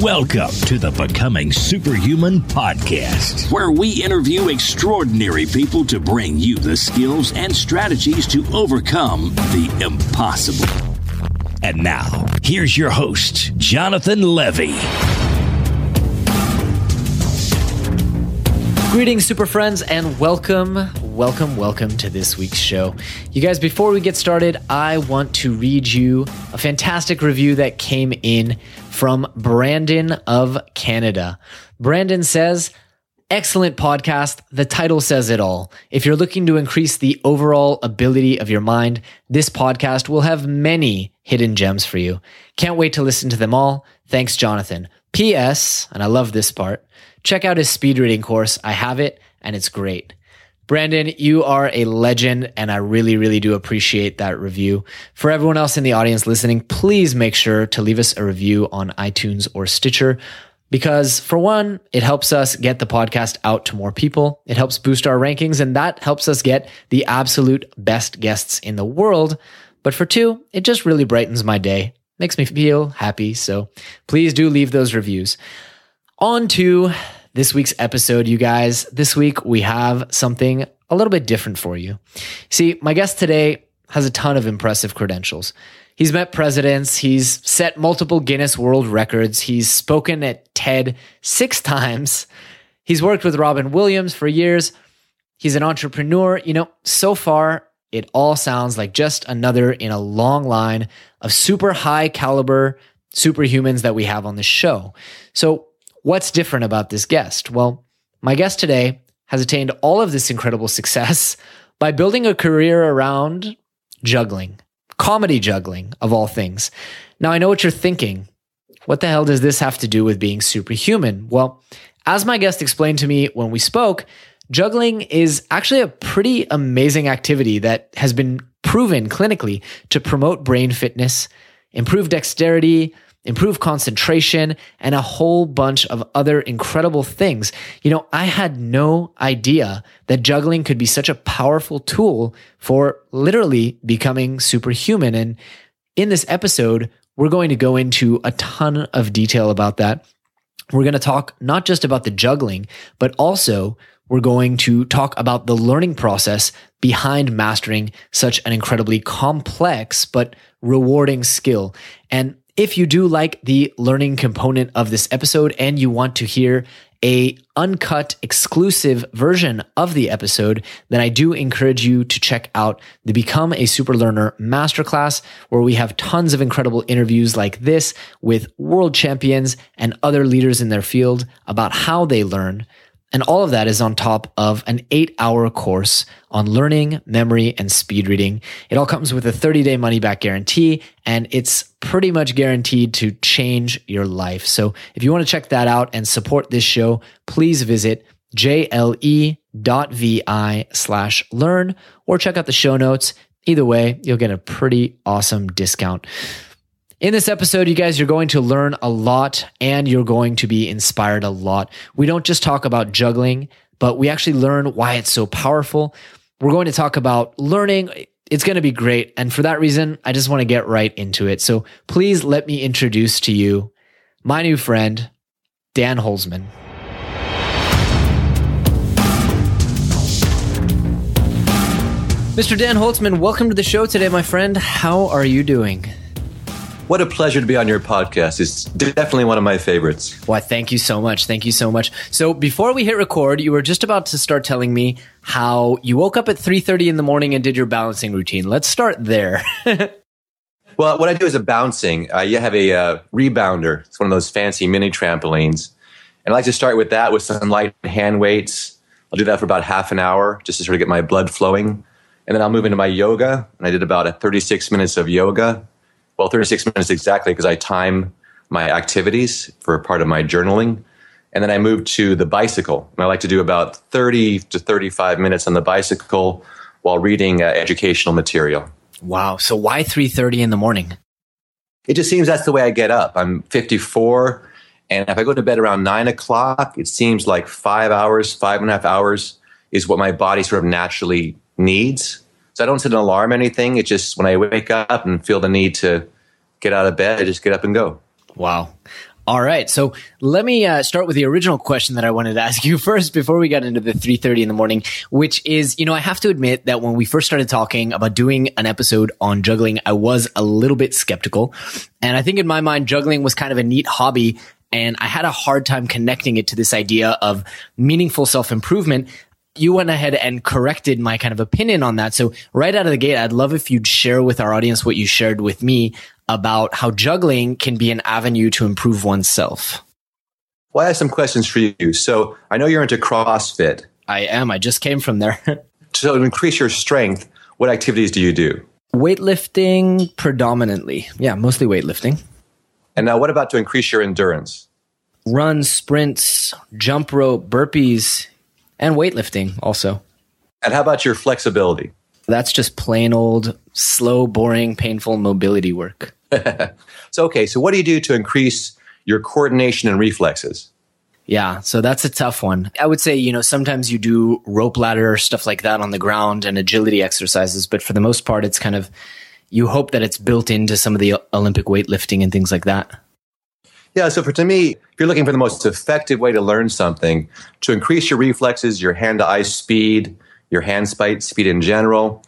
Welcome to the Becoming Superhuman podcast, where we interview extraordinary people to bring you the skills and strategies to overcome the impossible. And now, here's your host, Jonathan Levi. Greetings, super friends, and welcome, welcome, welcome to this week's show. You guys, before we get started, I want to read you a fantastic review that came in from Brandon of Canada. Brandon says, Excellent podcast. The title says it all. If you're looking to increase the overall ability of your mind, this podcast will have many hidden gems for you. Can't wait to listen to them all. Thanks, Jonathan. P.S., and I love this part check out his speed reading course. I have it and it's great. Brandon, you are a legend, and I really, really do appreciate that review. For everyone else in the audience listening, please make sure to leave us a review on iTunes or Stitcher because, for one, it helps us get the podcast out to more people. It helps boost our rankings, and that helps us get the absolute best guests in the world. But for two, it just really brightens my day, makes me feel happy. So please do leave those reviews. On to this week's episode, you guys. This week we have something a little bit different for you. See, my guest today has a ton of impressive credentials. He's met presidents, he's set multiple Guinness World Records, he's spoken at TED six times, he's worked with Robin Williams for years, he's an entrepreneur. You know, so far, it all sounds like just another in a long line of super high caliber superhumans that we have on the show. So, What's different about this guest? Well, my guest today has attained all of this incredible success by building a career around juggling, comedy juggling of all things. Now, I know what you're thinking. What the hell does this have to do with being superhuman? Well, as my guest explained to me when we spoke, juggling is actually a pretty amazing activity that has been proven clinically to promote brain fitness, improve dexterity, improve concentration, and a whole bunch of other incredible things. You know, I had no idea that juggling could be such a powerful tool for literally becoming superhuman. And in this episode, we're going to go into a ton of detail about that. We're going to talk not just about the juggling, but also we're going to talk about the learning process behind mastering such an incredibly complex but rewarding skill. And if you do like the learning component of this episode and you want to hear a uncut exclusive version of the episode, then I do encourage you to check out the Become a Super Learner Masterclass, where we have tons of incredible interviews like this with world champions and other leaders in their field about how they learn and all of that is on top of an eight hour course on learning, memory, and speed reading. It all comes with a 30 day money back guarantee, and it's pretty much guaranteed to change your life. So if you want to check that out and support this show, please visit jle.vi slash learn or check out the show notes. Either way, you'll get a pretty awesome discount. In this episode, you guys, you're going to learn a lot and you're going to be inspired a lot. We don't just talk about juggling, but we actually learn why it's so powerful. We're going to talk about learning. It's going to be great. And for that reason, I just want to get right into it. So please let me introduce to you my new friend, Dan Holzman. Mr. Dan Holzman, welcome to the show today, my friend. How are you doing? What a pleasure to be on your podcast. It's definitely one of my favorites. Why, thank you so much. Thank you so much. So before we hit record, you were just about to start telling me how you woke up at 3.30 in the morning and did your balancing routine. Let's start there. well, what I do is a bouncing. I have a uh, rebounder. It's one of those fancy mini trampolines. And I like to start with that with some light hand weights. I'll do that for about half an hour just to sort of get my blood flowing. And then I'll move into my yoga. And I did about a 36 minutes of yoga well, 36 minutes exactly because I time my activities for part of my journaling. And then I moved to the bicycle. And I like to do about 30 to 35 minutes on the bicycle while reading uh, educational material. Wow. So why 3.30 in the morning? It just seems that's the way I get up. I'm 54. And if I go to bed around nine o'clock, it seems like five hours, five and a half hours is what my body sort of naturally needs. So I don't set an alarm or anything. It's just when I wake up and feel the need to get out of bed, just get up and go. Wow. All right. So let me uh, start with the original question that I wanted to ask you first before we got into the 3:30 in the morning, which is, you know, I have to admit that when we first started talking about doing an episode on juggling, I was a little bit skeptical. And I think in my mind juggling was kind of a neat hobby and I had a hard time connecting it to this idea of meaningful self-improvement you went ahead and corrected my kind of opinion on that. So right out of the gate, I'd love if you'd share with our audience what you shared with me about how juggling can be an avenue to improve oneself. Well, I have some questions for you. So I know you're into CrossFit. I am. I just came from there. so to increase your strength, what activities do you do? Weightlifting predominantly. Yeah, mostly weightlifting. And now what about to increase your endurance? Runs, sprints, jump rope, burpees, and weightlifting also. And how about your flexibility? That's just plain old, slow, boring, painful mobility work. so, okay, so what do you do to increase your coordination and reflexes? Yeah, so that's a tough one. I would say, you know, sometimes you do rope ladder, stuff like that on the ground and agility exercises, but for the most part, it's kind of, you hope that it's built into some of the Olympic weightlifting and things like that. Yeah, so for to me, if you're looking for the most effective way to learn something, to increase your reflexes, your hand to eye speed, your hand speed in general,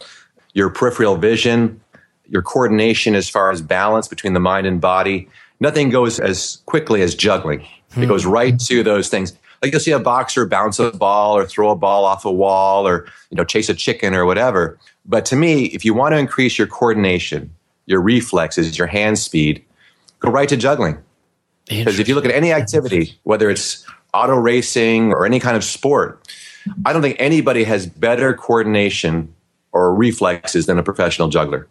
your peripheral vision, your coordination as far as balance between the mind and body, nothing goes as quickly as juggling. Hmm. It goes right to those things. Like you'll see a boxer bounce a ball or throw a ball off a wall or you know chase a chicken or whatever. But to me, if you want to increase your coordination, your reflexes, your hand speed, go right to juggling. Because if you look at any activity, whether it's auto racing or any kind of sport, I don't think anybody has better coordination or reflexes than a professional juggler.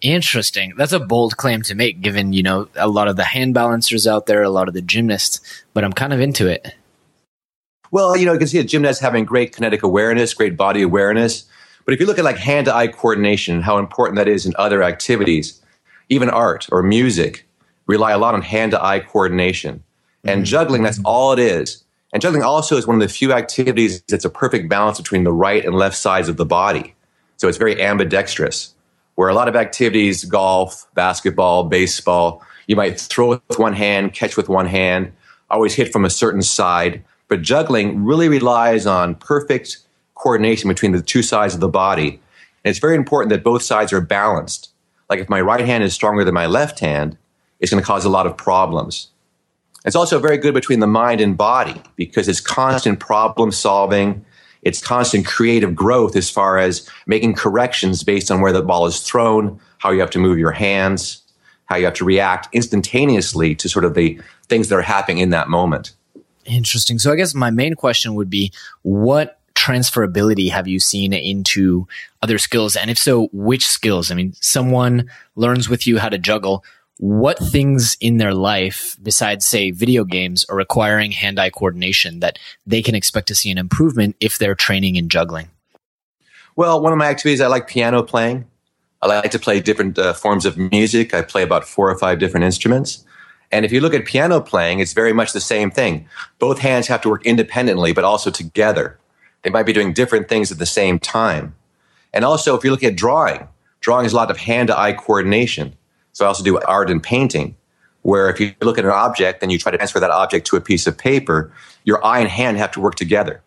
Interesting. That's a bold claim to make, given you know a lot of the hand balancers out there, a lot of the gymnasts. But I'm kind of into it. Well, you know, you can see a gymnast having great kinetic awareness, great body awareness. But if you look at like hand to eye coordination how important that is in other activities, even art or music, rely a lot on hand to eye coordination. And mm-hmm. juggling, that's all it is. And juggling also is one of the few activities that's a perfect balance between the right and left sides of the body. So it's very ambidextrous. Where a lot of activities, golf, basketball, baseball, you might throw with one hand, catch with one hand, always hit from a certain side. But juggling really relies on perfect coordination between the two sides of the body. And it's very important that both sides are balanced. Like if my right hand is stronger than my left hand, it's going to cause a lot of problems. It's also very good between the mind and body because it's constant problem solving. It's constant creative growth as far as making corrections based on where the ball is thrown, how you have to move your hands, how you have to react instantaneously to sort of the things that are happening in that moment. Interesting. So I guess my main question would be what transferability have you seen into other skills? And if so, which skills? I mean, someone learns with you how to juggle what things in their life besides say video games are requiring hand-eye coordination that they can expect to see an improvement if they're training in juggling? Well one of my activities i like piano playing. I like to play different uh, forms of music. I play about four or five different instruments. And if you look at piano playing it's very much the same thing. Both hands have to work independently but also together. They might be doing different things at the same time. And also if you look at drawing drawing is a lot of hand-to-eye coordination so I also do art and painting, where if you look at an object and you try to transfer that object to a piece of paper, your eye and hand have to work together.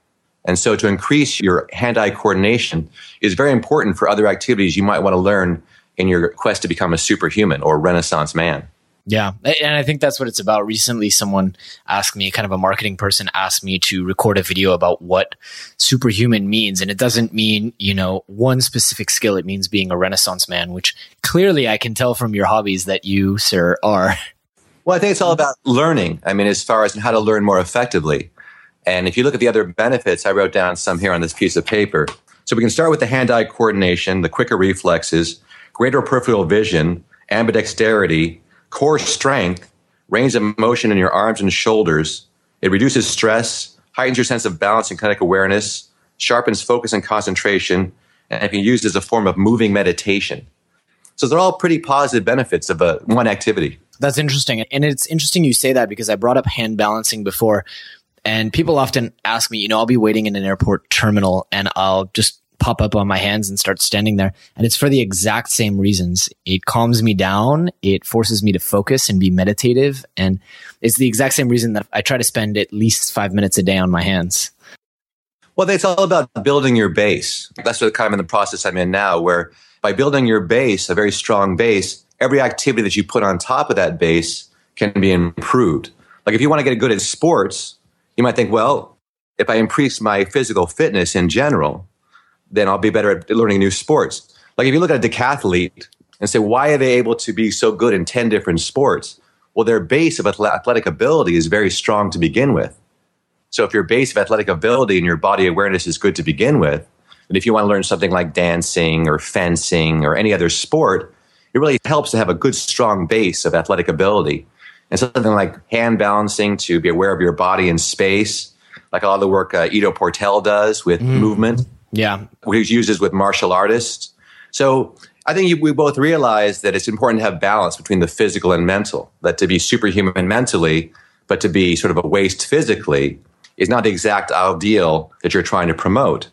And so to increase your hand eye coordination is very important for other activities you might want to learn in your quest to become a superhuman or renaissance man. Yeah. And I think that's what it's about. Recently, someone asked me, kind of a marketing person asked me to record a video about what superhuman means. And it doesn't mean, you know, one specific skill. It means being a renaissance man, which clearly I can tell from your hobbies that you, sir, are. Well, I think it's all about learning. I mean, as far as how to learn more effectively. And if you look at the other benefits, I wrote down some here on this piece of paper. So we can start with the hand eye coordination, the quicker reflexes, greater peripheral vision, ambidexterity, core strength, range of motion in your arms and shoulders. It reduces stress, heightens your sense of balance and kinetic awareness, sharpens focus and concentration, and can be used as a form of moving meditation. So they're all pretty positive benefits of a, one activity. That's interesting. And it's interesting you say that because I brought up hand balancing before. And people often ask me, you know, I'll be waiting in an airport terminal and I'll just pop up on my hands and start standing there. And it's for the exact same reasons. It calms me down. It forces me to focus and be meditative. And it's the exact same reason that I try to spend at least five minutes a day on my hands. Well, it's all about building your base. That's what kind of in the process I'm in now, where by building your base, a very strong base, every activity that you put on top of that base can be improved. Like if you want to get good at sports, you might think, well, if I increase my physical fitness in general, then I'll be better at learning new sports. Like if you look at a decathlete and say, why are they able to be so good in 10 different sports? Well, their base of athletic ability is very strong to begin with. So if your base of athletic ability and your body awareness is good to begin with, and if you want to learn something like dancing or fencing or any other sport, it really helps to have a good, strong base of athletic ability. And something like hand balancing to be aware of your body in space, like a lot of the work uh, Ido Portal does with mm. movement. Yeah. Which uses with martial artists. So I think we both realize that it's important to have balance between the physical and mental, that to be superhuman mentally, but to be sort of a waste physically is not the exact ideal that you're trying to promote.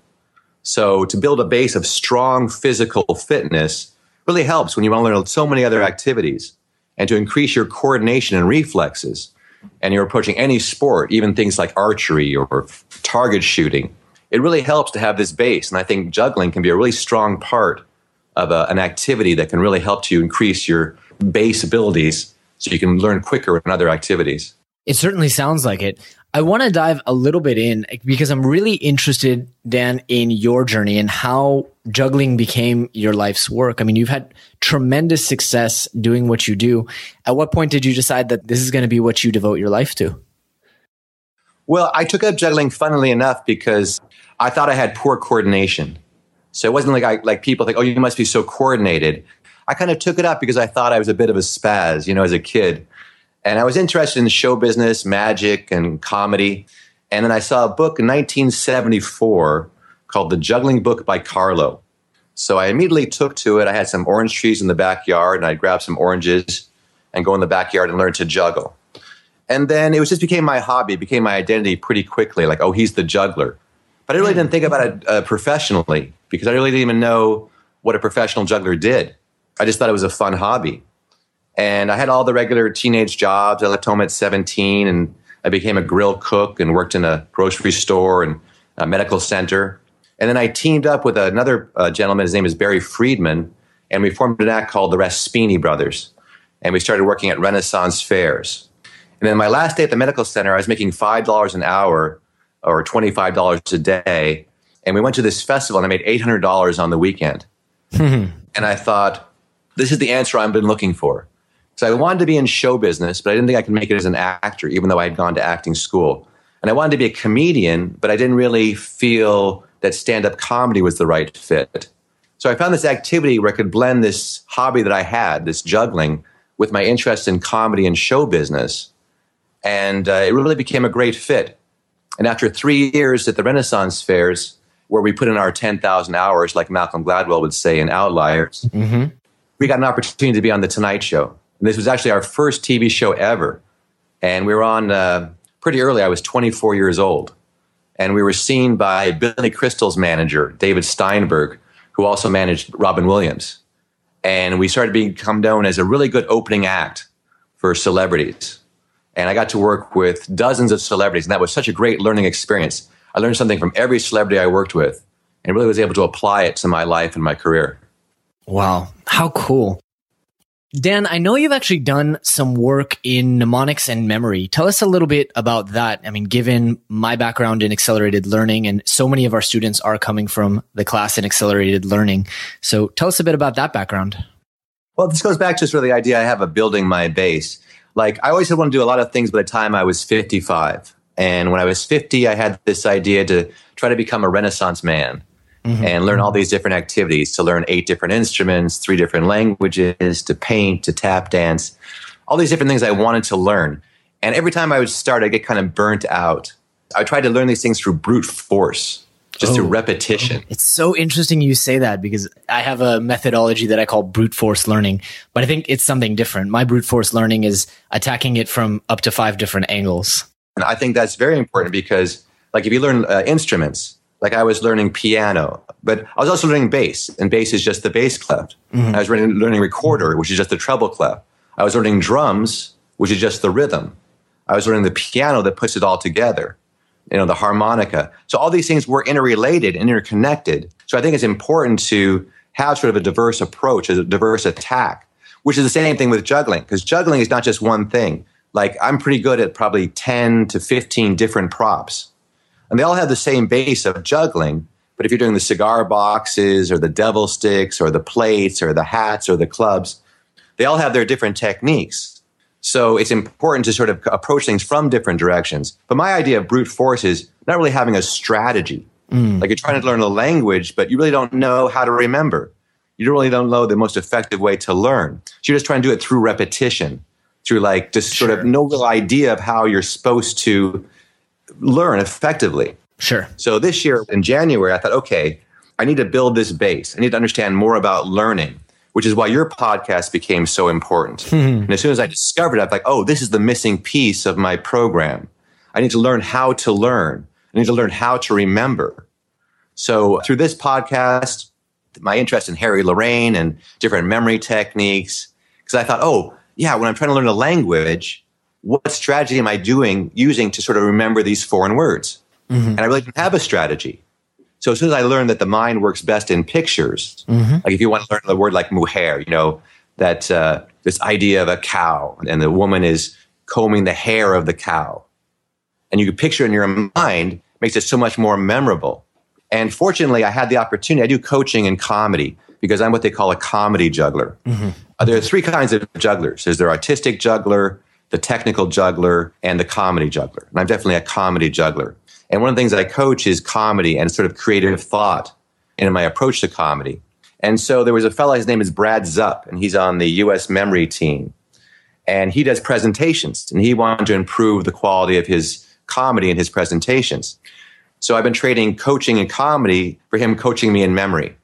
So to build a base of strong physical fitness really helps when you want to learn so many other activities and to increase your coordination and reflexes. And you're approaching any sport, even things like archery or target shooting. It really helps to have this base. And I think juggling can be a really strong part of a, an activity that can really help you increase your base abilities so you can learn quicker in other activities. It certainly sounds like it. I want to dive a little bit in because I'm really interested, Dan, in your journey and how juggling became your life's work. I mean, you've had tremendous success doing what you do. At what point did you decide that this is going to be what you devote your life to? Well, I took up juggling funnily enough because I thought I had poor coordination. So it wasn't like I, like people think, oh, you must be so coordinated. I kind of took it up because I thought I was a bit of a spaz, you know, as a kid. And I was interested in show business, magic, and comedy. And then I saw a book in 1974 called The Juggling Book by Carlo. So I immediately took to it. I had some orange trees in the backyard, and I'd grab some oranges and go in the backyard and learn to juggle. And then it was just became my hobby, became my identity pretty quickly. Like, oh, he's the juggler. But I really didn't think about it uh, professionally because I really didn't even know what a professional juggler did. I just thought it was a fun hobby. And I had all the regular teenage jobs. I left home at 17 and I became a grill cook and worked in a grocery store and a medical center. And then I teamed up with another uh, gentleman. His name is Barry Friedman. And we formed an act called the Raspyni Brothers. And we started working at Renaissance fairs. And then my last day at the medical center, I was making $5 an hour or $25 a day. And we went to this festival and I made $800 on the weekend. and I thought, this is the answer I've been looking for. So I wanted to be in show business, but I didn't think I could make it as an actor, even though I had gone to acting school. And I wanted to be a comedian, but I didn't really feel that stand up comedy was the right fit. So I found this activity where I could blend this hobby that I had, this juggling, with my interest in comedy and show business. And uh, it really became a great fit. And after three years at the Renaissance fairs, where we put in our 10,000 hours, like Malcolm Gladwell would say in Outliers, mm-hmm. we got an opportunity to be on The Tonight Show. And this was actually our first TV show ever. And we were on uh, pretty early. I was 24 years old. And we were seen by Billy Crystal's manager, David Steinberg, who also managed Robin Williams. And we started to become known as a really good opening act for celebrities. And I got to work with dozens of celebrities. And that was such a great learning experience. I learned something from every celebrity I worked with and really was able to apply it to my life and my career. Wow. How cool. Dan, I know you've actually done some work in mnemonics and memory. Tell us a little bit about that. I mean, given my background in accelerated learning and so many of our students are coming from the class in accelerated learning. So tell us a bit about that background. Well, this goes back to sort of the idea I have of building my base. Like I always had wanted to do a lot of things by the time I was 55. And when I was 50, I had this idea to try to become a renaissance man mm-hmm. and learn all these different activities to learn eight different instruments, three different languages, to paint, to tap dance, all these different things I wanted to learn. And every time I would start, I get kind of burnt out. I tried to learn these things through brute force, just oh. through repetition. It's so interesting you say that because I have a methodology that I call brute force learning, but I think it's something different. My brute force learning is attacking it from up to five different angles. And I think that's very important because, like, if you learn uh, instruments, Like I was learning piano, but I was also learning bass, and bass is just the bass clef. Mm-hmm. I was learning, learning recorder, which is just the treble clef. I was learning drums, which is just the rhythm. I was learning the piano that puts it all together, you know, the harmonica. So all these things were interrelated, and interconnected. So I think it's important to have sort of a diverse approach, a diverse attack, which is the same thing with juggling, because juggling is not just one thing. Like I'm pretty good at probably 10 to 15 different props. And they all have the same base of juggling. But if you're doing the cigar boxes or the devil sticks or the plates or the hats or the clubs, they all have their different techniques. So it's important to sort of approach things from different directions. But my idea of brute force is not really having a strategy. Mm. Like you're trying to learn a language, but you really don't know how to remember. You really don't know the most effective way to learn. So you're just trying to do it through repetition, through like just sure. sort of no real idea of how you're supposed to learn effectively. Sure. So this year in January, I thought, okay, I need to build this base. I need to understand more about learning, which is why your podcast became so important. Mm-hmm. And as soon as I discovered it, I'm like, oh, this is the missing piece of my program. I need to learn how to learn. I need to learn how to remember. So through this podcast, my interest in Harry Lorayne and different memory techniques, because I thought, oh, yeah, when I'm trying to learn a language, what strategy am I doing using to sort of remember these foreign words? Mm-hmm. And I really didn't have a strategy. So as soon as I learned that the mind works best in pictures, mm-hmm. like if you want to learn the word like mujer, you know, that uh, this idea of a cow and the woman is combing the hair of the cow. And you can picture in your mind makes it so much more memorable. And fortunately, I had the opportunity. I do coaching and comedy because I'm what they call a comedy juggler. Mm-hmm. Uh, there are three kinds of jugglers. There's the artistic juggler, the technical juggler, and the comedy juggler. And I'm definitely a comedy juggler. And one of the things that I coach is comedy and sort of creative thought in my approach to comedy. And so there was a fellow, his name is Brad Zupp, and he's on the US memory team. And he does presentations, and he wanted to improve the quality of his comedy and his presentations. So I've been trading coaching and comedy for him coaching me in memory.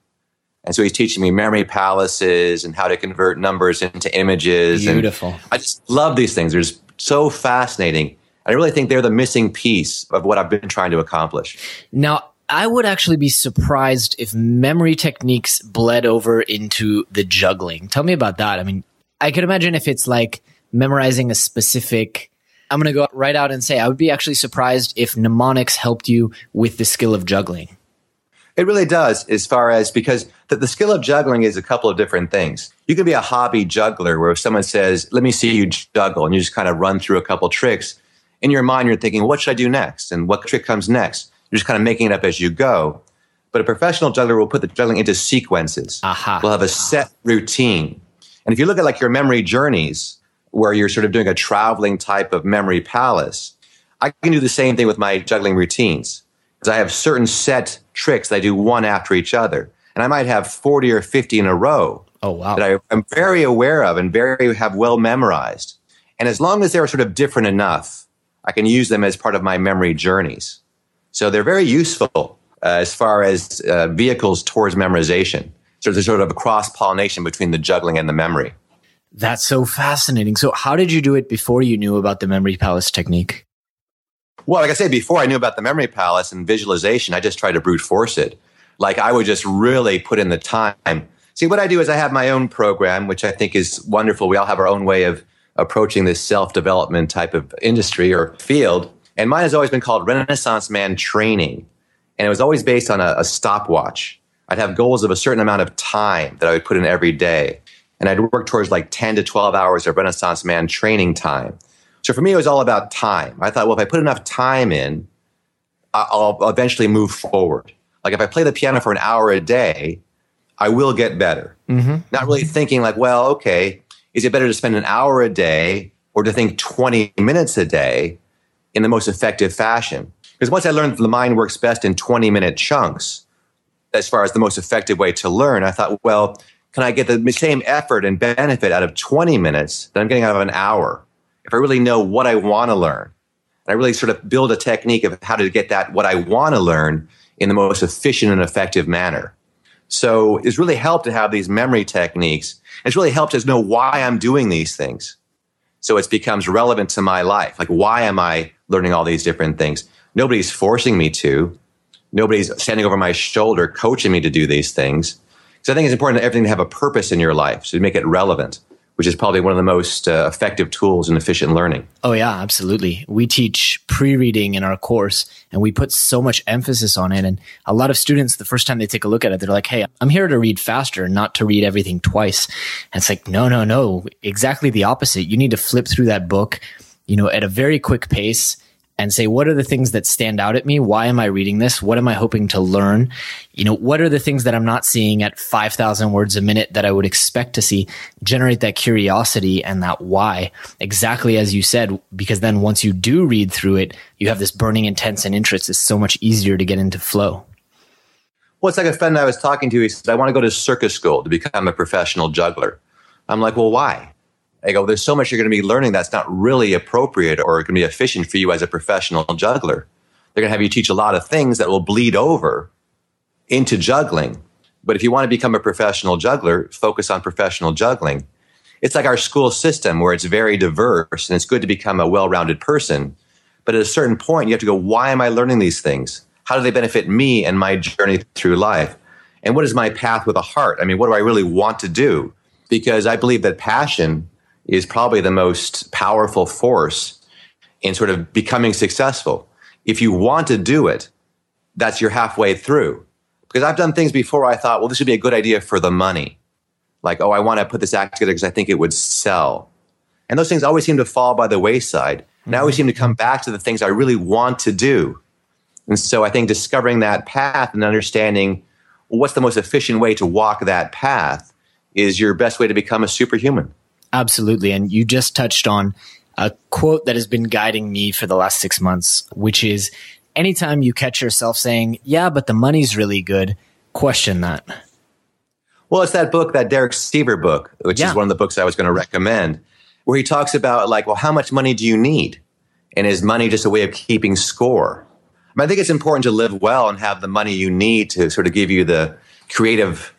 And so he's teaching me memory palaces and how to convert numbers into images. Beautiful. I just love these things. They're just so fascinating. I really think they're the missing piece of what I've been trying to accomplish. Now, I would actually be surprised if memory techniques bled over into the juggling. Tell me about that. I mean, I could imagine if it's like memorizing a specific I'm going to go right out and say I would be actually surprised if mnemonics helped you with the skill of juggling. It really does, as far as because the, the, skill of juggling is a couple of different things. You can be a hobby juggler where if someone says, Let me see you juggle, and you just kind of run through a couple tricks, in your mind, you're thinking, What should I do next? And what trick comes next? You're just kind of making it up as you go. But a professional juggler will put the juggling into sequences. Aha. Will have a set routine. And if you look at like your memory journeys, where you're sort of doing a traveling type of memory palace, I can do the same thing with my juggling routines because I have certain set tricks that I do one after each other. And I might have 40 or 50 in a row. Oh, wow. That I am very aware of and very have well memorized. And as long as they're sort of different enough, I can use them as part of my memory journeys. So they're very useful uh, as far as uh, vehicles towards memorization. So there's sort of a cross pollination between the juggling and the memory. That's so fascinating. So, how did you do it before you knew about the memory palace technique? Well, like I said before, I knew about the memory palace and visualization. I just tried to brute force it. Like I would just really put in the time. See, what I do is I have my own program, which I think is wonderful. We all have our own way of approaching this self development type of industry or field. And mine has always been called Renaissance Man Training. And it was always based on a, a stopwatch. I'd have goals of a certain amount of time that I would put in every day. And I'd work towards like 10 to 12 hours of Renaissance Man training time. So for me, it was all about time. I thought, well, if I put enough time in, I'll eventually move forward. Like if I play the piano for an hour a day, I will get better. Mm-hmm. Not really thinking like, well, okay, is it better to spend an hour a day or to think 20 minutes a day in the most effective fashion? Because once I learned the mind works best in 20 minute chunks, as far as the most effective way to learn, I thought, well, can I get the same effort and benefit out of 20 minutes that I'm getting out of an hour? If I really know what I want to learn, and I really sort of build a technique of how to get that, what I want to learn in the most efficient and effective manner. So it's really helped to have these memory techniques. It's really helped us know why I'm doing these things. So it becomes relevant to my life. Like, why am I learning all these different things? Nobody's forcing me to. Nobody's standing over my shoulder coaching me to do these things. So I think it's important that everything to have a purpose in your life, so to make it relevant which is probably one of the most uh, effective tools in efficient learning. Oh, yeah, absolutely. We teach pre reading in our course and we put so much emphasis on it. And a lot of students, the first time they take a look at it, they're like, hey, I'm here to read faster, not to read everything twice. And it's like, no, no, no, exactly the opposite. You need to flip through that book, you know, at a very quick pace and say, what are the things that stand out at me? Why am I reading this? What am I hoping to learn? You know, what are the things that I'm not seeing at 5,000 words a minute that I would expect to see? Generate that curiosity and that why. Exactly as you said, because then once you do read through it, you have this burning intense and interest. It's so much easier to get into flow. Well, it's like a friend I was talking to. He said, I want to go to circus school to become a professional juggler. I'm like, well, why? I go, there's so much you're going to be learning that's not really appropriate or going to be efficient for you as a professional juggler. They're going to have you teach a lot of things that will bleed over into juggling. But if you want to become a professional juggler, focus on professional juggling. It's like our school system where it's very diverse and it's good to become a well rounded person. But at a certain point, you have to go, why am I learning these things? How do they benefit me and my journey through life? And what is my path with a heart? I mean, what do I really want to do? Because I believe that passion is probably the most powerful force in sort of becoming successful. If you want to do it, that's your halfway through. Because I've done things before I thought, well, this would be a good idea for the money. Like, oh, I want to put this act together because I think it would sell. And those things always seem to fall by the wayside. Mm-hmm. And I always seem to come back to the things I really want to do. And so I think discovering that path and understanding what's the most efficient way to walk that path is your best way to become a superhuman. Absolutely. And you just touched on a quote that has been guiding me for the last six months, which is anytime you catch yourself saying, yeah, but the money's really good, question that. Well, it's that book, that Derek Sivers book, which yeah. is one of the books I was going to recommend, where he talks about like, well, how much money do you need? And is money just a way of keeping score? I, mean, I think it's important to live well and have the money you need to sort of give you the creative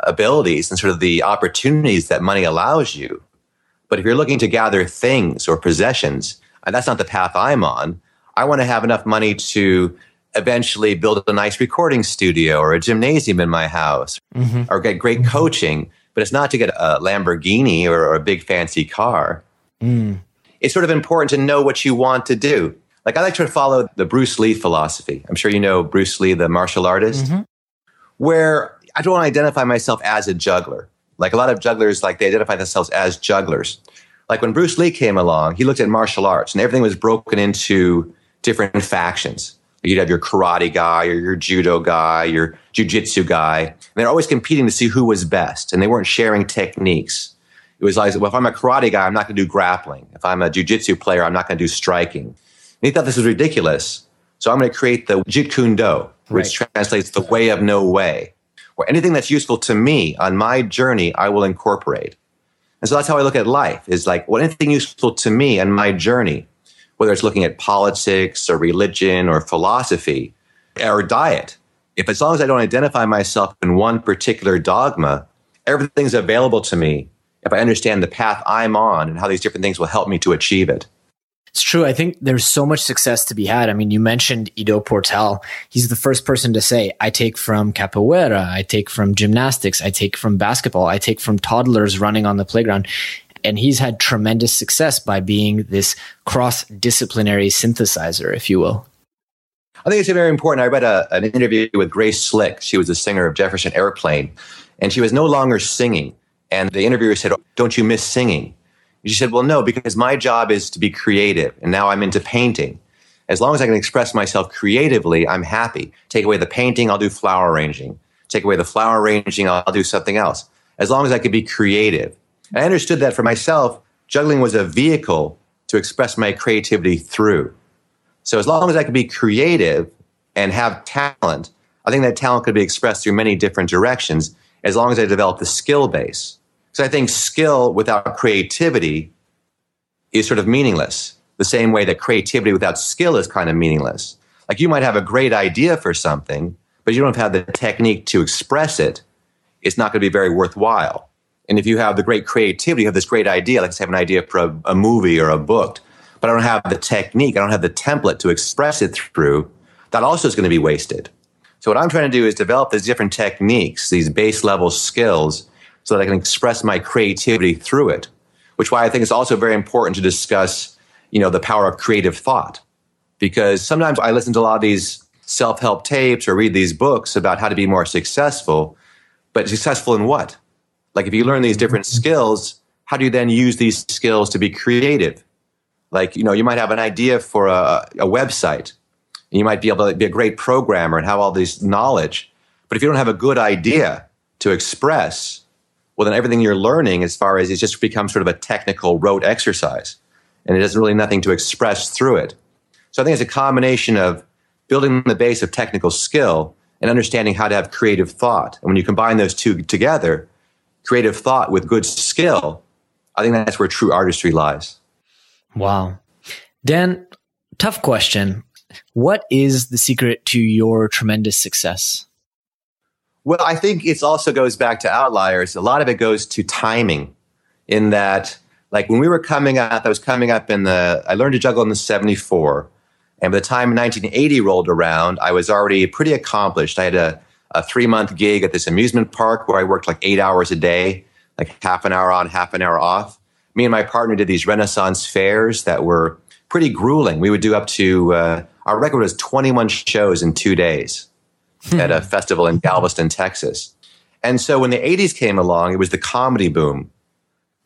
abilities and sort of the opportunities that money allows you. But if you're looking to gather things or possessions, and that's not the path I'm on, I want to have enough money to eventually build a nice recording studio or a gymnasium in my house mm-hmm. or get great coaching. But it's not to get a Lamborghini or, or a big fancy car. Mm. It's sort of important to know what you want to do. Like I like to follow the Bruce Lee philosophy. I'm sure you know Bruce Lee, the martial artist, mm-hmm. where I don't want to identify myself as a juggler. Like a lot of jugglers, like they identify themselves as jugglers. Like when Bruce Lee came along, he looked at martial arts and everything was broken into different factions. You'd have your karate guy or your judo guy, your jujitsu guy. And they're always competing to see who was best. And they weren't sharing techniques. It was like, well, if I'm a karate guy, I'm not going to do grappling. If I'm a jujitsu player, I'm not going to do striking. And he thought this was ridiculous. So I'm going to create the Jeet Kune Do, which right. translates the way of no way or anything that's useful to me on my journey, I will incorporate. And so that's how I look at life is like, well, anything useful to me and my journey, whether it's looking at politics or religion or philosophy or diet, if as long as I don't identify myself in one particular dogma, everything's available to me if I understand the path I'm on and how these different things will help me to achieve it. It's true. I think there's so much success to be had. I mean, you mentioned Ido Portal. He's the first person to say, I take from capoeira, I take from gymnastics, I take from basketball, I take from toddlers running on the playground. And he's had tremendous success by being this cross disciplinary synthesizer, if you will. I think it's very important. I read a, an interview with Grace Slick. She was the singer of Jefferson Airplane, and she was no longer singing. And the interviewer said, Don't you miss singing? She said, Well, no, because my job is to be creative. And now I'm into painting. As long as I can express myself creatively, I'm happy. Take away the painting, I'll do flower arranging. Take away the flower arranging, I'll do something else. As long as I can be creative. And I understood that for myself, juggling was a vehicle to express my creativity through. So as long as I could be creative and have talent, I think that talent could be expressed through many different directions as long as I develop the skill base. So I think skill without creativity is sort of meaningless. The same way that creativity without skill is kind of meaningless. Like you might have a great idea for something, but you don't have the technique to express it, it's not going to be very worthwhile. And if you have the great creativity, you have this great idea, like I have an idea for a, a movie or a book, but I don't have the technique, I don't have the template to express it through, that also is going to be wasted. So what I'm trying to do is develop these different techniques, these base level skills, so that I can express my creativity through it. Which why I think it's also very important to discuss, you know, the power of creative thought. Because sometimes I listen to a lot of these self-help tapes or read these books about how to be more successful, but successful in what? Like if you learn these different mm-hmm. skills, how do you then use these skills to be creative? Like, you know, you might have an idea for a, a website. And you might be able to be a great programmer and have all this knowledge. But if you don't have a good idea to express, well, then everything you're learning as far as it just becomes sort of a technical rote exercise. And it has really nothing to express through it. So I think it's a combination of building the base of technical skill and understanding how to have creative thought. And when you combine those two together, creative thought with good skill, I think that's where true artistry lies. Wow. Dan, tough question. What is the secret to your tremendous success? Well, I think it also goes back to outliers. A lot of it goes to timing, in that, like when we were coming up, I was coming up in the, I learned to juggle in the 74. And by the time 1980 rolled around, I was already pretty accomplished. I had a, a three month gig at this amusement park where I worked like eight hours a day, like half an hour on, half an hour off. Me and my partner did these Renaissance fairs that were pretty grueling. We would do up to, uh, our record was 21 shows in two days at a festival in Galveston, Texas. And so when the 80s came along, it was the comedy boom.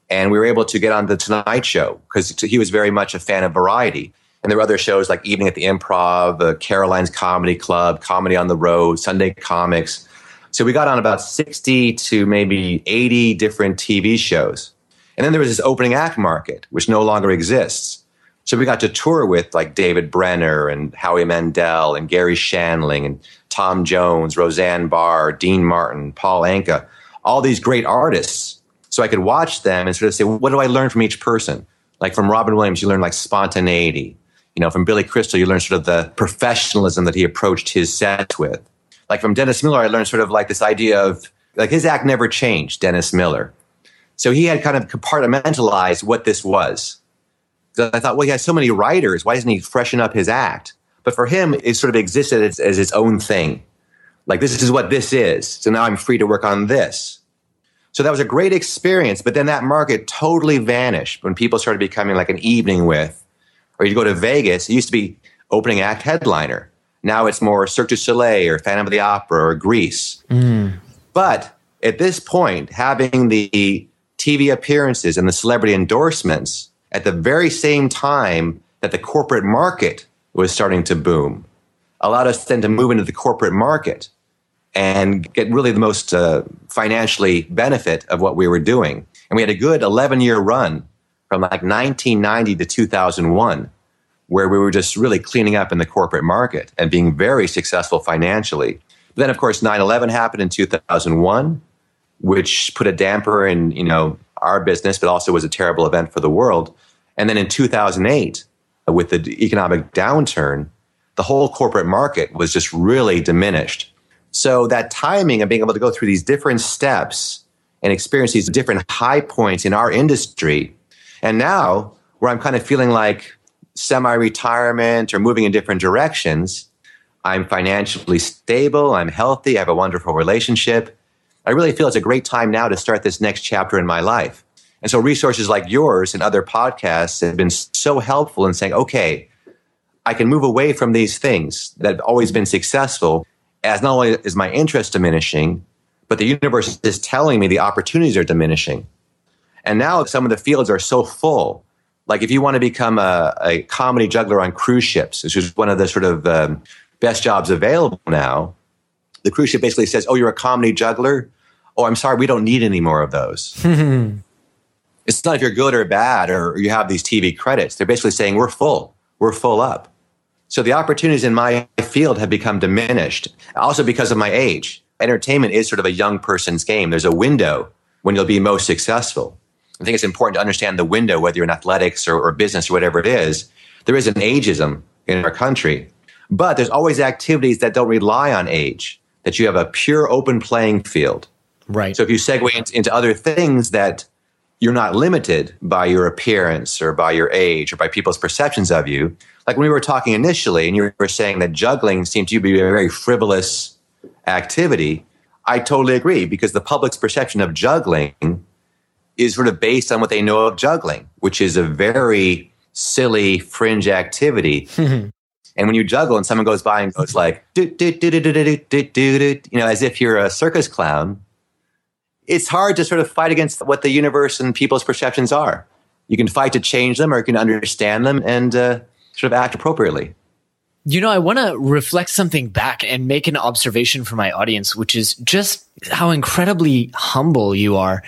And we were able to get on the Tonight Show because he was very much a fan of variety. And there were other shows like Evening at the Improv, uh, Caroline's Comedy Club, Comedy on the Road, Sunday Comics. So we got on about 60 to maybe 80 different TV shows. And then there was this opening act market, which no longer exists. So we got to tour with like David Brenner and Howie Mandel and Garry Shandling and Tom Jones, Roseanne Barr, Dean Martin, Paul Anka, all these great artists. So I could watch them and sort of say, well, what do I learn from each person? Like from Robin Williams, you learn like spontaneity. You know, from Billy Crystal, you learn sort of the professionalism that he approached his sets with. Like from Dennis Miller, I learned sort of like this idea of like his act never changed, Dennis Miller. So he had kind of compartmentalized what this was. I thought, well, he has so many writers. Why doesn't he freshen up his act? But for him, it sort of existed as, as its own thing. Like, this is what this is. So now I'm free to work on this. So that was a great experience. But then that market totally vanished when people started becoming like an evening with, or you go to Vegas, it used to be opening act headliner. Now it's more Cirque du Soleil or Phantom of the Opera or Grease. Mm. But at this point, having the TV appearances and the celebrity endorsements at the very same time that the corporate market was starting to boom allowed us then to move into the corporate market and get really the most uh, financially benefit of what we were doing. And we had a good 11 year run from like 1990 to 2001, where we were just really cleaning up in the corporate market and being very successful financially. But then, of course, 9 11 happened in 2001, which put a damper in, you know, our business, but also was a terrible event for the world. And then in 2008, uh, with the economic downturn, the whole corporate market was just really diminished. So that timing of being able to go through these different steps and experience these different high points in our industry, and now where I'm kind of feeling like semi retirement or moving in different directions, I'm financially stable, I'm healthy, I have a wonderful relationship. I really feel it's a great time now to start this next chapter in my life. And so resources like yours and other podcasts have been so helpful in saying, okay, I can move away from these things that have always been successful as not only is my interest diminishing, but the universe is telling me the opportunities are diminishing. And now if some of the fields are so full. Like if you want to become a, a comedy juggler on cruise ships, which is one of the sort of um, best jobs available now, the cruise ship basically says, Oh, you're a comedy juggler? Oh, I'm sorry, we don't need any more of those. Hmm. it's not if you're good or bad or you have these TV credits. They're basically saying we're full, we're full up. So the opportunities in my field have become diminished. Also because of my age. Entertainment is sort of a young person's game. There's a window when you'll be most successful. I think it's important to understand the window, whether you're in athletics or, or business or whatever it is. There is an ageism in our country, but there's always activities that don't rely on age, that you have a pure open playing field. Right. So if you segue into other things that you're not limited by your appearance or by your age or by people's perceptions of you. Like when we were talking initially, and you were saying that juggling seemed to you be a very frivolous activity, I totally agree because the public's perception of juggling is sort of based on what they know of juggling, which is a very silly fringe activity. Mm-hmm. and when you juggle and someone goes by and goes like, do, do, do, do, do, do, do, you know, as if you're a circus clown, it's hard to sort of fight against what the universe and people's perceptions are. You can fight to change them or you can understand them and uh, sort of act appropriately. You know, I want to reflect something back and make an observation for my audience, which is just how incredibly humble you are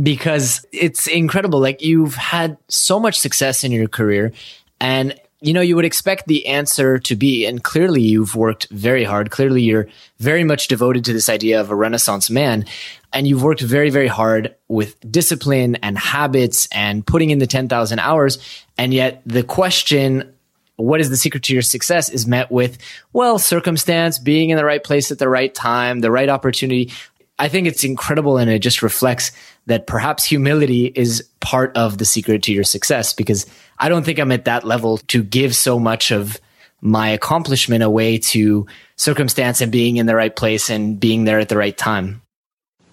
because it's incredible. Like you've had so much success in your career and you know, you would expect the answer to be, and clearly you've worked very hard. Clearly you're very much devoted to this idea of a renaissance man. And you've worked very, very hard with discipline and habits and putting in the 10,000 hours. And yet the question, what is the secret to your success is met with, well, circumstance, being in the right place at the right time, the right opportunity. I think it's incredible and it just reflects that perhaps humility is part of the secret to your success because I don't think I'm at that level to give so much of my accomplishment away to circumstance and being in the right place and being there at the right time.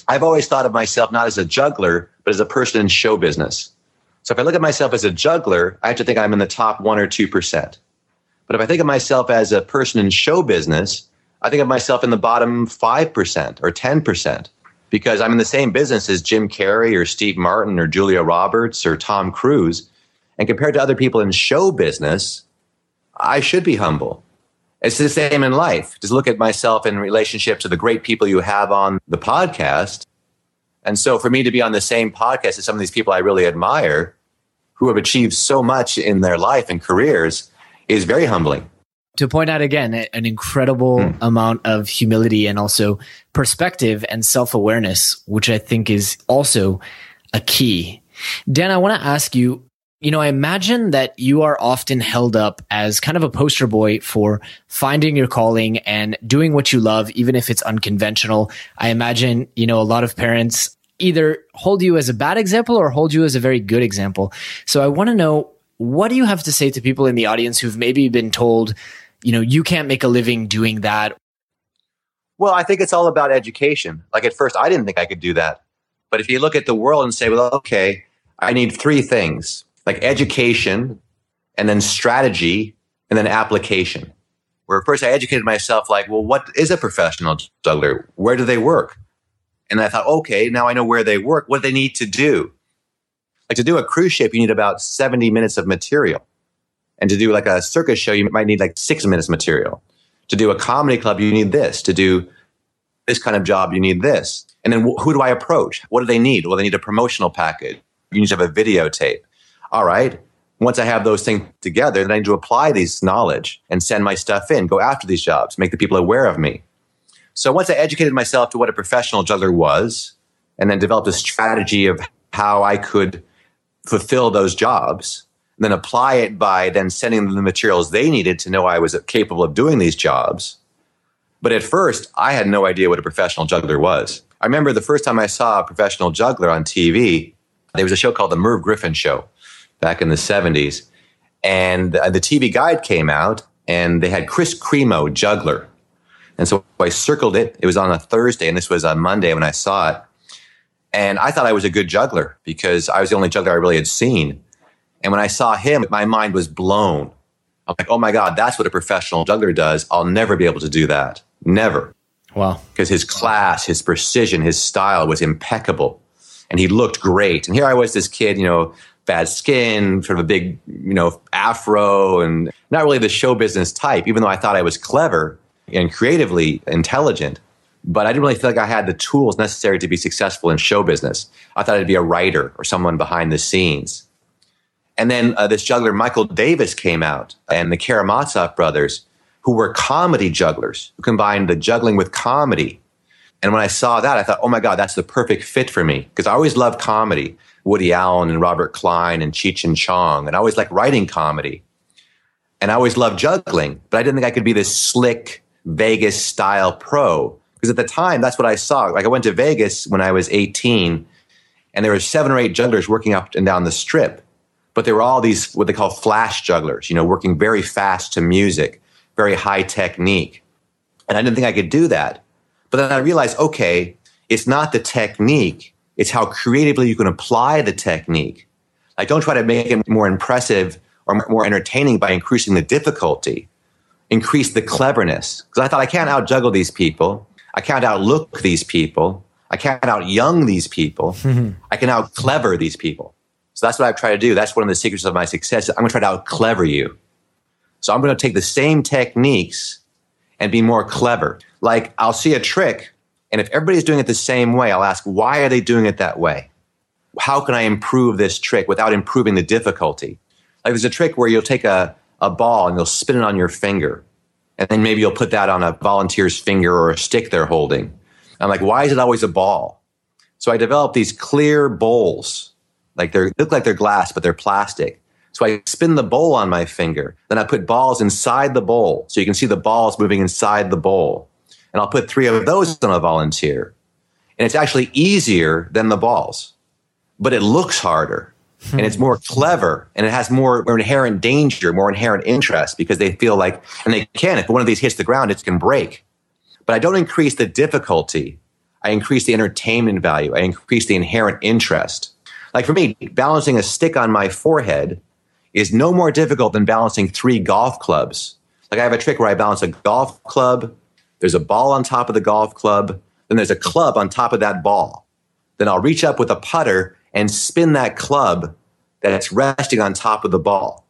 I've always thought of myself not as a juggler, but as a person in show business. So if I look at myself as a juggler, I have to think I'm in the top one or 2%. But if I think of myself as a person in show business, I think of myself in the bottom 5% or 10% because I'm in the same business as Jim Carrey or Steve Martin or Julia Roberts or Tom Cruise. And compared to other people in show business, I should be humble. It's the same in life. Just look at myself in relationship to the great people you have on the podcast. And so for me to be on the same podcast as some of these people I really admire who have achieved so much in their life and careers is very humbling to point out again an incredible mm. amount of humility and also perspective and self-awareness which i think is also a key dan i want to ask you you know i imagine that you are often held up as kind of a poster boy for finding your calling and doing what you love even if it's unconventional i imagine you know a lot of parents either hold you as a bad example or hold you as a very good example so i want to know what do you have to say to people in the audience who've maybe been told you know, you can't make a living doing that? Well, I think it's all about education. Like at first, I didn't think I could do that. But if you look at the world and say, well, okay, I need three things like education and then strategy and then application. Where first I educated myself, like, well, what is a professional juggler? Where do they work? And I thought, okay, now I know where they work. What do they need to do? Like to do a cruise ship, you need about 70 minutes of material. And to do like a circus show, you might need like six minutes material. To do a comedy club, you need this. To do this kind of job, you need this. And then wh- who do I approach? What do they need? Well, they need a promotional package. You need to have a videotape. All right. Once I have those things together, then I need to apply these knowledge and send my stuff in, go after these jobs, make the people aware of me. So once I educated myself to what a professional juggler was, and then developed a strategy of how I could fulfill those jobs, then apply it by then sending them the materials they needed to know I was capable of doing these jobs. But at first, I had no idea what a professional juggler was. I remember the first time I saw a professional juggler on TV, there was a show called The Merv Griffin Show back in the 70s. And the, the TV guide came out, and they had Kris Kremo, juggler. And so I circled it. It was on a Thursday, and this was on Monday when I saw it. And I thought I was a good juggler because I was the only juggler I really had seen. And when I saw him, my mind was blown. I'm like, oh my God, that's what a professional juggler does. I'll never be able to do that. Never. Wow. Because his class, his precision, his style was impeccable. And he looked great. And here I was, this kid, you know, bad skin, sort of a big, you know, afro, and not really the show business type, even though I thought I was clever and creatively intelligent. But I didn't really feel like I had the tools necessary to be successful in show business. I thought I'd be a writer or someone behind the scenes. And then uh, this juggler, Michael Davis, came out, and the Karamazov brothers, who were comedy jugglers, who combined the juggling with comedy. And when I saw that, I thought, oh my God, that's the perfect fit for me. Because I always loved comedy Woody Allen and Robert Klein and Cheech and Chong. And I always liked writing comedy. And I always loved juggling, but I didn't think I could be this slick Vegas style pro. Because at the time, that's what I saw. Like I went to Vegas when I was 18, and there were seven or eight jugglers working up and down the strip but they were all these what they call flash jugglers, you know, working very fast to music, very high technique. And I didn't think I could do that. But then I realized, okay, it's not the technique, it's how creatively you can apply the technique. Like, don't try to make it more impressive or more entertaining by increasing the difficulty. Increase the cleverness. Because I thought I can't out juggle these people. I can't outlook these people. I can't out young these people. I can out clever these people. So that's what I've tried to do. That's one of the secrets of my success. I'm going to try to out clever you. So I'm going to take the same techniques and be more clever. Like I'll see a trick, and if everybody's doing it the same way, I'll ask, why are they doing it that way? How can I improve this trick without improving the difficulty? Like there's a trick where you'll take a, a ball and you'll spin it on your finger. And then maybe you'll put that on a volunteer's finger or a stick they're holding. I'm like, why is it always a ball? So I developed these clear bowls. Like they look like they're glass, but they're plastic. So I spin the bowl on my finger. Then I put balls inside the bowl. So you can see the balls moving inside the bowl. And I'll put three of those on a volunteer. And it's actually easier than the balls, but it looks harder and it's more clever and it has more, more inherent danger, more inherent interest because they feel like, and they can, if one of these hits the ground, it can break. But I don't increase the difficulty. I increase the entertainment value. I increase the inherent interest. Like for me, balancing a stick on my forehead is no more difficult than balancing three golf clubs. Like I have a trick where I balance a golf club, there's a ball on top of the golf club, then there's a club on top of that ball. Then I'll reach up with a putter and spin that club that's resting on top of the ball.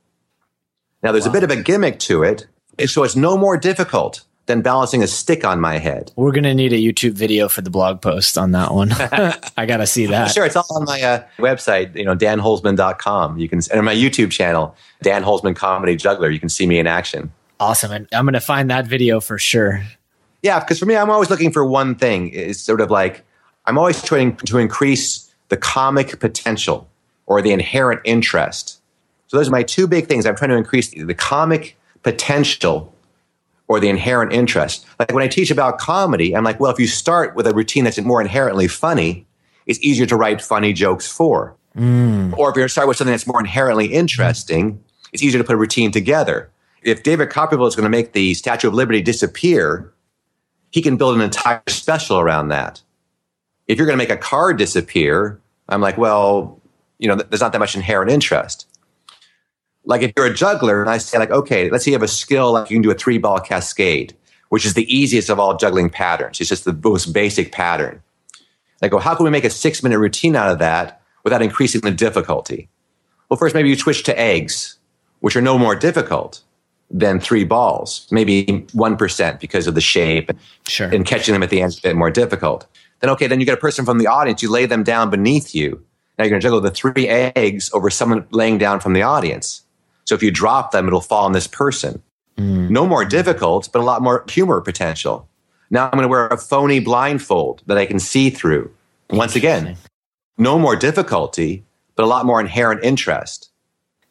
Now, there's wow. a bit of a gimmick to it, so it's no more difficult than balancing a stick on my head. We're going to need a YouTube video for the blog post on that one. I got to see that. Sure, it's all on my uh, website, you know, danholzman.com. You can, and my YouTube channel, Dan Holzman Comedy Juggler, you can see me in action. Awesome. And I'm going to find that video for sure. Yeah, because for me, I'm always looking for one thing. It's sort of like, I'm always trying to increase the comic potential or the inherent interest. So those are my two big things. I'm trying to increase the comic potential or the inherent interest. Like when I teach about comedy, I'm like, well, if you start with a routine that's more inherently funny, it's easier to write funny jokes for. Mm. Or if to start with something that's more inherently interesting, it's easier to put a routine together. If David Copperfield is going to make the Statue of Liberty disappear, he can build an entire special around that. If you're going to make a car disappear, I'm like, well, you know, there's not that much inherent interest. Like if you're a juggler and I say like, okay, let's say you have a skill like you can do a three ball cascade, which is the easiest of all juggling patterns. It's just the most basic pattern. I go, how can we make a six minute routine out of that without increasing the difficulty? Well, first, maybe you switch to eggs, which are no more difficult than three balls, maybe 1% because of the shape sure. and catching them at the end is a bit more difficult. Then, okay, then you get a person from the audience, you lay them down beneath you. Now you're going to juggle the three eggs over someone laying down from the audience. So if you drop them, it'll fall on this person. Mm. No more difficult, but a lot more humor potential. Now I'm going to wear a phony blindfold that I can see through. Once again, no more difficulty, but a lot more inherent interest.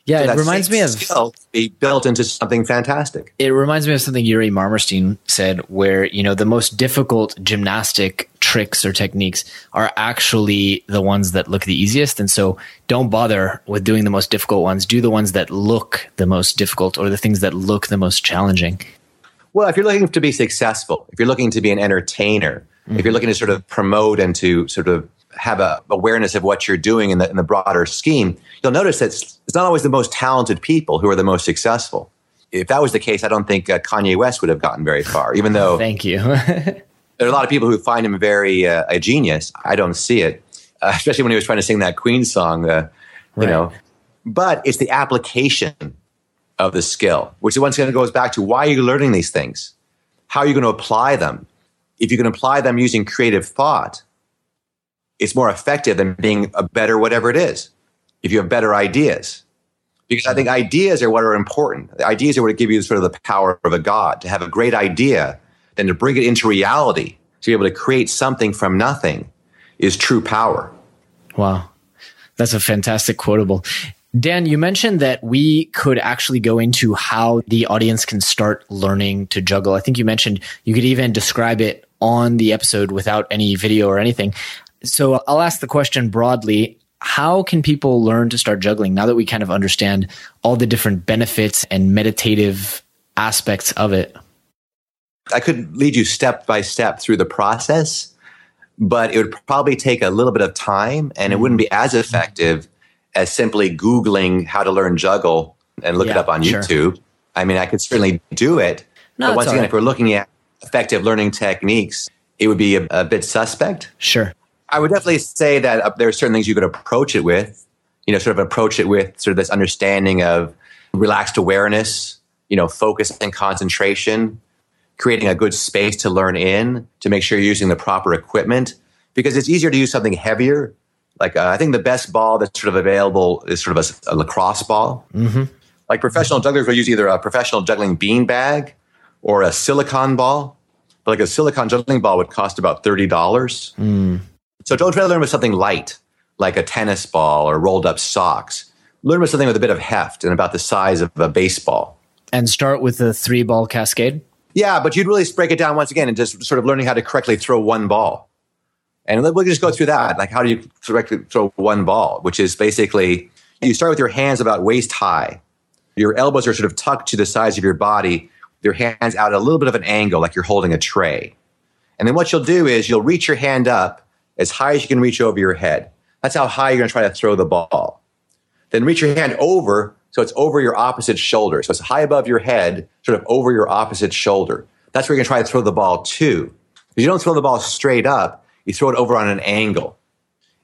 Yeah, so it reminds me of be built into something fantastic. It reminds me of something Yuri Marmerstein said, where you know the most difficult gymnastic tricks or techniques are actually the ones that look the easiest, and so don't bother with doing the most difficult ones. Do the ones that look the most difficult or the things that look the most challenging. Well, if you're looking to be successful, if you're looking to be an entertainer, mm-hmm. if you're looking to sort of promote and to sort of have a awareness of what you're doing in the, in the broader scheme, you'll notice that it's, it's not always the most talented people who are the most successful. If that was the case, I don't think uh, Kanye West would have gotten very far, even though. Thank you. there are a lot of people who find him very uh, a genius. I don't see it, uh, especially when he was trying to sing that Queen song, uh, you know. But it's the application of the skill, which once again goes back to why are you learning these things? How are you going to apply them? If you can apply them using creative thought, it's more effective than being a better whatever it is. If you have better ideas, because I think mm-hmm. ideas are what are important. The ideas are what give you sort of the power of a god. To have a great idea, then to bring it into reality, to be able to create something from nothing, is true power. Wow, that's a fantastic quotable. Dan, you mentioned that we could actually go into how the audience can start learning to juggle. I think you mentioned you could even describe it on the episode without any video or anything. So I'll ask the question broadly. How can people learn to start juggling now that we kind of understand all the different benefits and meditative aspects of it? I could lead you step by step through the process, but it would probably take a little bit of time and it wouldn't be mm-hmm. as effective as simply Googling how to learn juggle and look Yeah, it up on sure. YouTube. I mean, I could certainly do it. No, but once again, right. if we're looking at effective learning techniques, it would be a, a bit suspect. Sure. I would definitely say that uh, there are certain things you could approach it with. You know, sort of approach it with sort of this understanding of relaxed awareness, you know, focus and concentration, creating a good space to learn in to make sure you're using the proper equipment because it's easier to use something heavier. Like uh, I think the best ball that's sort of available is sort of a, a lacrosse ball. Mm-hmm. Like professional jugglers will use either a professional juggling bean bag or a silicon ball. But like a silicon juggling ball would cost about thirty dollars. So don't try to learn with something light, like a tennis ball or rolled up socks. Learn with something with a bit of heft and about the size of a baseball. And start with the three ball cascade. Yeah, but you'd really break it down once again and just sort of learning how to correctly throw one ball. And we'll just go through that. Like, how do you correctly throw one ball? Which is basically you start with your hands about waist high. Your elbows are sort of tucked to the sides of your body, your hands out at a little bit of an angle, like you're holding a tray. And then what you'll do is you'll reach your hand up as high as you can reach over your head. That's how high you're going to try to throw the ball. Then reach your hand over so it's over your opposite shoulder. So it's high above your head, sort of over your opposite shoulder. That's where you're going to try to throw the ball to. Because you don't throw the ball straight up, you throw it over on an angle.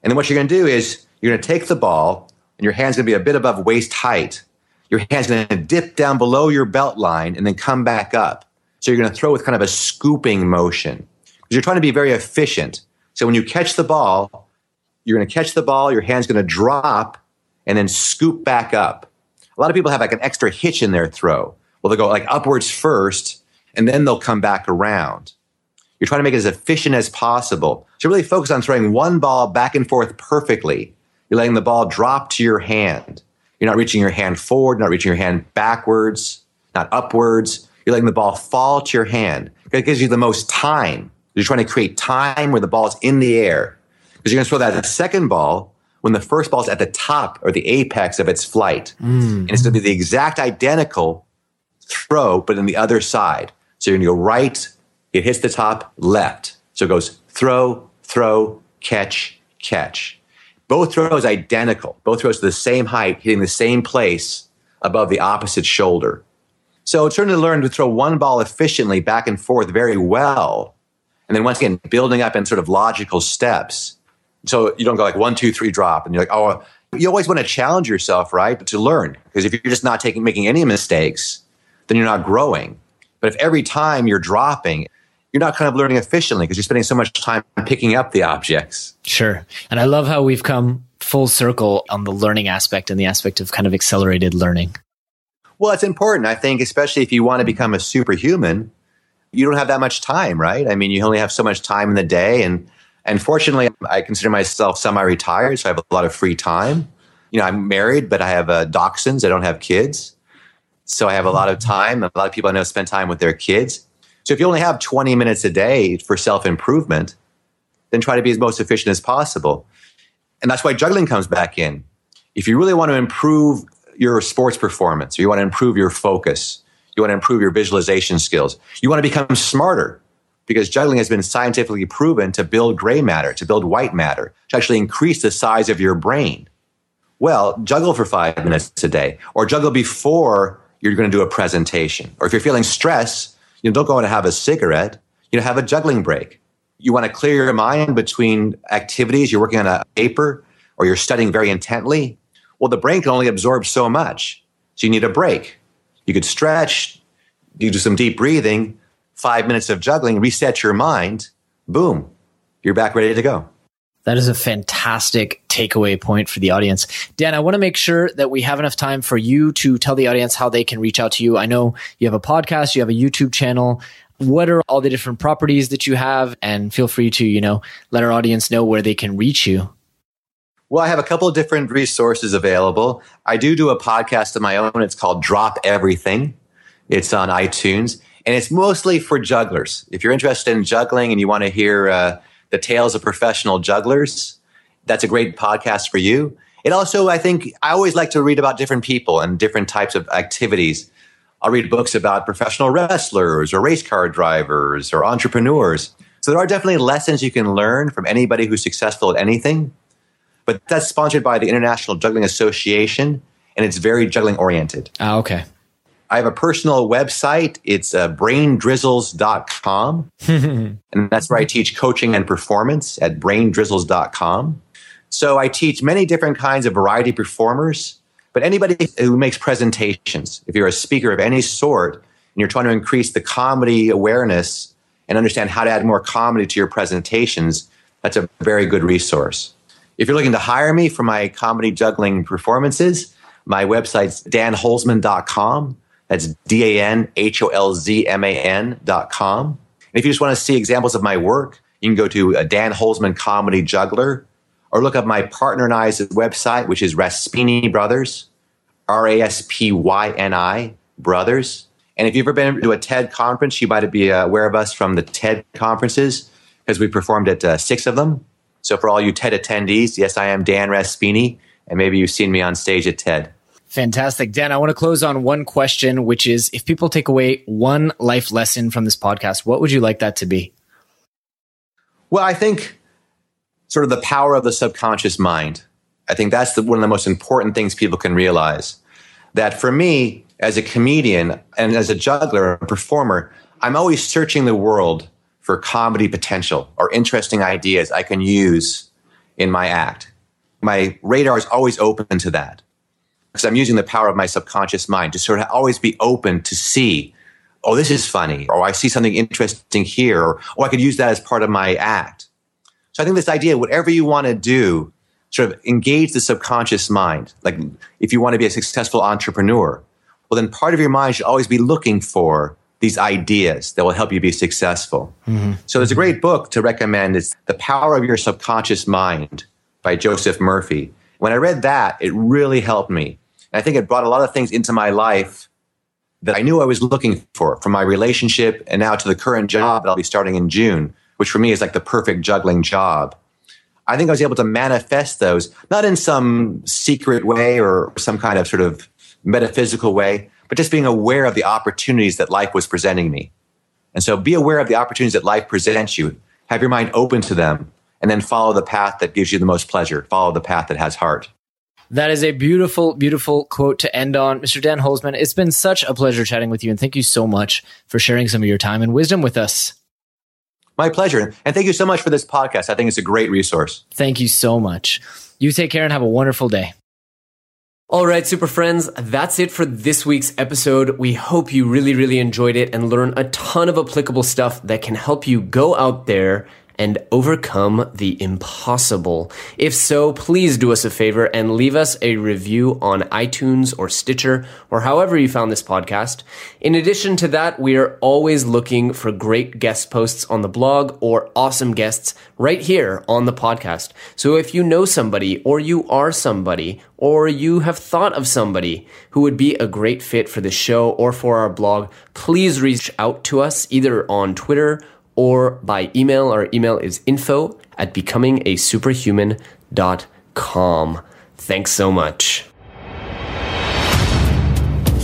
And then what you're going to do is you're going to take the ball, and your hand's going to be a bit above waist height. Your hand's going to dip down below your belt line and then come back up. So you're going to throw with kind of a scooping motion. Because you're trying to be very efficient. So when you catch the ball, you're going to catch the ball, your hand's going to drop, and then scoop back up. A lot of people have like an extra hitch in their throw. Well, they'll go like upwards first, and then they'll come back around. You're trying to make it as efficient as possible. So really focus on throwing one ball back and forth perfectly. You're letting the ball drop to your hand. You're not reaching your hand forward, not reaching your hand backwards, not upwards. You're letting the ball fall to your hand. It gives you the most time. You're trying to create time where the ball is in the air. Because you're going to throw that second ball when the first ball is at the top or the apex of its flight. Mm. And it's going to be the exact identical throw, but in the other side. So you're going to go right, it hits the top, left. So it goes throw, throw, catch, catch. Both throws identical. Both throws to the same height, hitting the same place above the opposite shoulder. So it's trying to learn to throw one ball efficiently back and forth very well. And then once again, building up in sort of logical steps. So you don't go like one, two, three, drop, and you're like, oh, you always want to challenge yourself, right? To learn. Because if you're just not taking making any mistakes, then you're not growing. But if every time you're dropping, you're not kind of learning efficiently because you're spending so much time picking up the objects. Sure. And I love how we've come full circle on the learning aspect and the aspect of kind of accelerated learning. Well, it's important, I think, especially if you want to become a superhuman. You don't have that much time, right? I mean, you only have so much time in the day. And, and fortunately, I consider myself semi retired, so I have a lot of free time. You know, I'm married, but I have uh, dachshunds. I don't have kids. So I have a lot of time. A lot of people I know spend time with their kids. So if you only have 20 minutes a day for self improvement, then try to be as most efficient as possible. And that's why juggling comes back in. If you really want to improve your sports performance, or you want to improve your focus, you want to improve your visualization skills, you want to become smarter, because juggling has been scientifically proven to build gray matter, to build white matter, to actually increase the size of your brain. Well, juggle for five minutes a day, or juggle before you're going to do a presentation. Or if you're feeling stress, you know, don't go and have a cigarette. You know, have a juggling break. You want to clear your mind between activities. You're working on a paper or you're studying very intently. Well, the brain can only absorb so much. So you need a break. You could stretch, you do some deep breathing, five minutes of juggling, reset your mind, boom, you're back ready to go. That is a fantastic takeaway point for the audience. Dan, I want to make sure that we have enough time for you to tell the audience how they can reach out to you. I know you have a podcast, you have a YouTube channel. What are all the different properties that you have? And feel free to, you know, let our audience know where they can reach you. Well, I have a couple of different resources available. I do do a podcast of my own. It's called Drop Everything. It's on iTunes, and it's mostly for jugglers. If you're interested in juggling and you want to hear uh, the tales of professional jugglers, that's a great podcast for you. It also, I think, I always like to read about different people and different types of activities. I'll read books about professional wrestlers or race car drivers or entrepreneurs. So there are definitely lessons you can learn from anybody who's successful at anything. But that's sponsored by the International Juggling Association, and it's very juggling oriented. Ah, okay. I have a personal website. It's uh, braindrizzles.com. and that's where I teach coaching and performance at braindrizzles.com. So I teach many different kinds of variety performers, but anybody who makes presentations, if you're a speaker of any sort and you're trying to increase the comedy awareness and understand how to add more comedy to your presentations, that's a very good resource. If you're looking to hire me for my comedy juggling performances, my website's danholzman.com. That's D A N H O L Z M A N dot com. And if you just want to see examples of my work, you can go to uh, Dan Holzman Comedy Juggler or look up my partner and I's website, which is Raspyni Brothers, R A S P Y N I Brothers. And if you've ever been to a TED conference, you might be aware of us from the TED conferences because we performed at uh, six of them. So for all you TED attendees, yes, I am Dan Raspyni, and maybe you've seen me on stage at TED. Fantastic. Dan, I want to close on one question, which is if people take away one life lesson from this podcast, what would you like that to be? Well, I think sort of the power of the subconscious mind. I think that's the, one of the most important things people can realize. That for me, as a comedian and as a juggler, a performer, I'm always searching the world for comedy potential or interesting ideas I can use in my act. My radar is always open to that because I'm using the power of my subconscious mind to sort of always be open to see, oh, this is funny, or I see something interesting here, or oh, I could use that as part of my act. So I think this idea, whatever you want to do, sort of engage the subconscious mind. Like if you want to be a successful entrepreneur, well, then part of your mind should always be looking for these ideas that will help you be successful. Mm-hmm. So there's a great book to recommend. It's The Power of Your Subconscious Mind by Joseph Murphy. When I read that, it really helped me and I think it brought a lot of things into my life that I knew I was looking for, from my relationship and now to the current job that I'll be starting in June, which for me is like the perfect juggling job. I think I was able to manifest those, not in some secret way or some kind of sort of metaphysical way, but just being aware of the opportunities that life was presenting me. And so be aware of the opportunities that life presents you. Have your mind open to them and then follow the path that gives you the most pleasure. Follow the path that has heart. That is a beautiful, beautiful quote to end on. Mr. Dan Holzman, it's been such a pleasure chatting with you, and thank you so much for sharing some of your time and wisdom with us. My pleasure. And thank you so much for this podcast. I think it's a great resource. Thank you so much. You take care and have a wonderful day. All right, super friends, that's it for this week's episode. We hope you really, really enjoyed it and learned a ton of applicable stuff that can help you go out there and overcome the impossible? If so, please do us a favor and leave us a review on iTunes or Stitcher or however you found this podcast. In addition to that, we are always looking for great guest posts on the blog or awesome guests right here on the podcast. So if you know somebody or you are somebody or you have thought of somebody who would be a great fit for the show or for our blog, please reach out to us either on Twitter or by email. Our email is info at becomingasuperhuman.com. Thanks so much.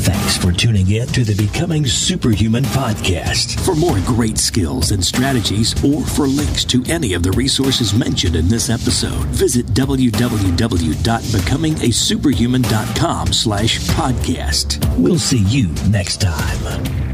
Thanks for tuning in to the Becoming Superhuman podcast. For more great skills and strategies, or for links to any of the resources mentioned in this episode, visit www.becomingasuperhuman.com slash podcast. We'll see you next time.